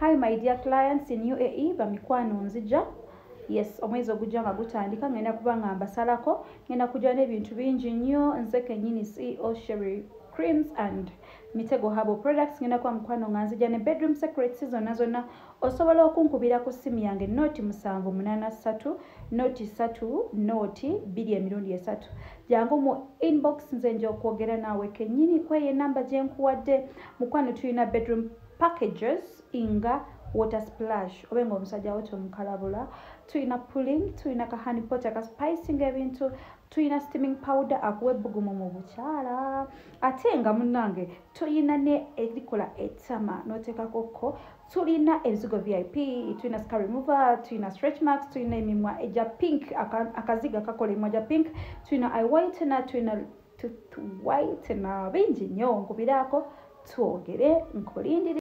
hi my dear clients in uae bamikwano nzija. Yes omwezi ogujja nga gutandika ngenda kuba nga mbasalako. Ngenda kujja n'ebintu bingi nnyo. Nze kenyini ceo sherry creams and mitego habo products. Ngenda kuba mukwano nga nzija ne bedroom secrets zonna zonna. Osobola okunkubira ku ssimu yange noti musanvu munana ssatu noti ssatu noti bbiri emirundi esatu. Jangu mu inbox nze nja okwogera naawe kenyini kweyo enamba gye nkuwadde. Mukwano tulina bedroom packages nga water splash. Obe nga omusajja wo tomukalabula tulina pulling tulina ka honeypot akaspicing ebintu tulina steaming powder akuwa ebbugumu mu bukyala. Ate nga munnange tulina ne erikola etama n'oteekakokko tulina ebizigo vip tulina scar remover tulina stretch marks tulina emimwa egya pink akaziga kakola emimwa gya pink tulina iwhitener tulina whitener. Bingi nnyo nkubiraako twogere nkulindiri